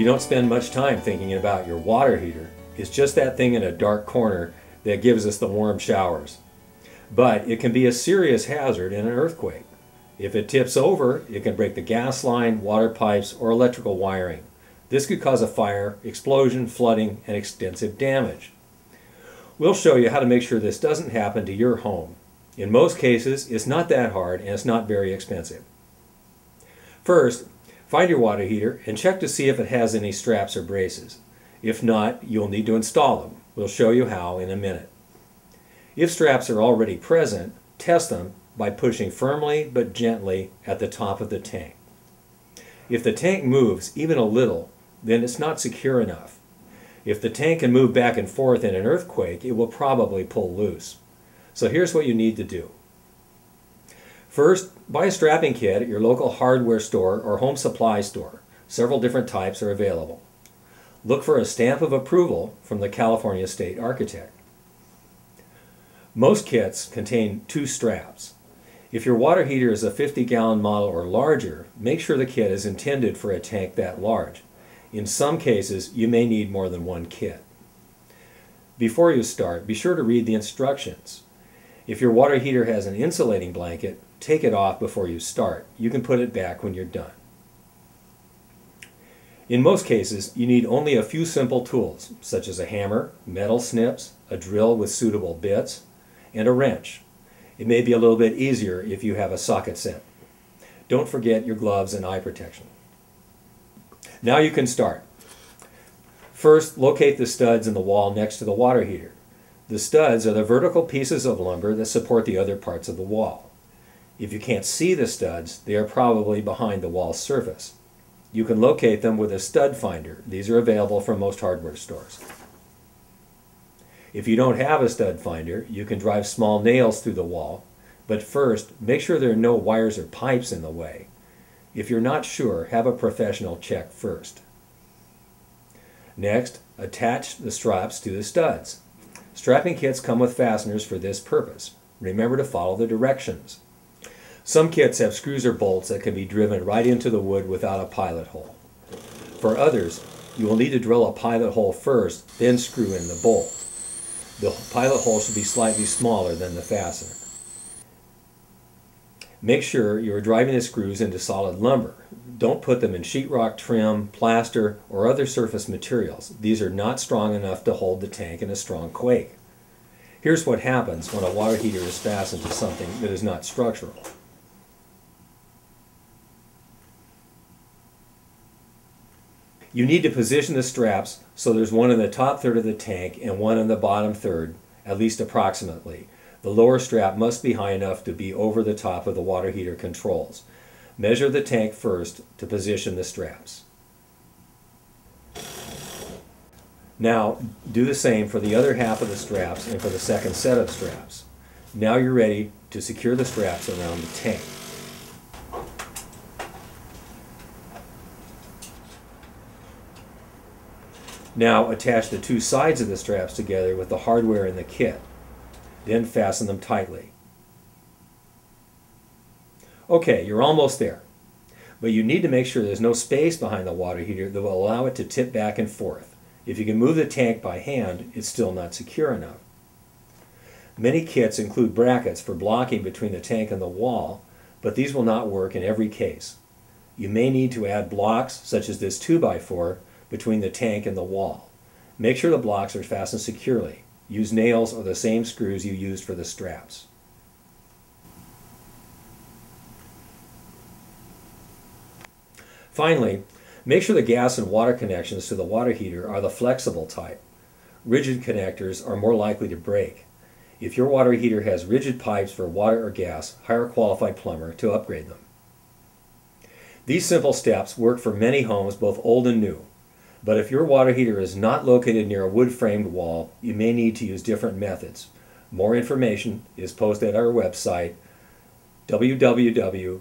You don't spend much time thinking about your water heater. It's just that thing in a dark corner that gives us the warm showers. But it can be a serious hazard in an earthquake. If it tips over, it can break the gas line, water pipes, or electrical wiring. This could cause a fire, explosion, flooding, and extensive damage. We'll show you how to make sure this doesn't happen to your home. In most cases, it's not that hard and it's not very expensive. First, find your water heater and check to see if it has any straps or braces. If not, you'll need to install them. We'll show you how in a minute. If straps are already present, test them by pushing firmly but gently at the top of the tank. If the tank moves even a little, then it's not secure enough. If the tank can move back and forth in an earthquake, it will probably pull loose. So here's what you need to do. First, buy a strapping kit at your local hardware store or home supply store. Several different types are available. Look for a stamp of approval from the California State Architect. Most kits contain two straps. If your water heater is a 50 gallon model or larger, make sure the kit is intended for a tank that large. In some cases, you may need more than one kit. Before you start, be sure to read the instructions. If your water heater has an insulating blanket, take it off before you start. You can put it back when you're done. In most cases, you need only a few simple tools, such as a hammer, metal snips, a drill with suitable bits, and a wrench. It may be a little bit easier if you have a socket set. Don't forget your gloves and eye protection. Now you can start. First, locate the studs in the wall next to the water heater. The studs are the vertical pieces of lumber that support the other parts of the wall. If you can't see the studs, they are probably behind the wall surface. You can locate them with a stud finder. These are available from most hardware stores. If you don't have a stud finder, you can drive small nails through the wall, but first, make sure there are no wires or pipes in the way. If you're not sure, have a professional check first. Next, attach the straps to the studs. Strapping kits come with fasteners for this purpose. Remember to follow the directions. Some kits have screws or bolts that can be driven right into the wood without a pilot hole. For others, you will need to drill a pilot hole first, then screw in the bolt. The pilot hole should be slightly smaller than the fastener. Make sure you are driving the screws into solid lumber. Don't put them in sheetrock trim, plaster, or other surface materials. These are not strong enough to hold the tank in a strong quake. Here's what happens when a water heater is fastened to something that is not structural. You need to position the straps so there's one in the top third of the tank and one in the bottom third, at least approximately. The lower strap must be high enough to be over the top of the water heater controls. Measure the tank first to position the straps. Now, do the same for the other half of the straps and for the second set of straps. Now you're ready to secure the straps around the tank. Now attach the two sides of the straps together with the hardware in the kit. Then fasten them tightly. Okay, you're almost there. But you need to make sure there's no space behind the water heater that will allow it to tip back and forth. If you can move the tank by hand, it's still not secure enough. Many kits include brackets for blocking between the tank and the wall, but these will not work in every case. You may need to add blocks, such as this 2x4, between the tank and the wall. Make sure the blocks are fastened securely. Use nails or the same screws you used for the straps. Finally, make sure the gas and water connections to the water heater are the flexible type. Rigid connectors are more likely to break. If your water heater has rigid pipes for water or gas, hire a qualified plumber to upgrade them. These simple steps work for many homes, both old and new. But if your water heater is not located near a wood framed wall, you may need to use different methods. More information is posted at our website, www.ggashi.org.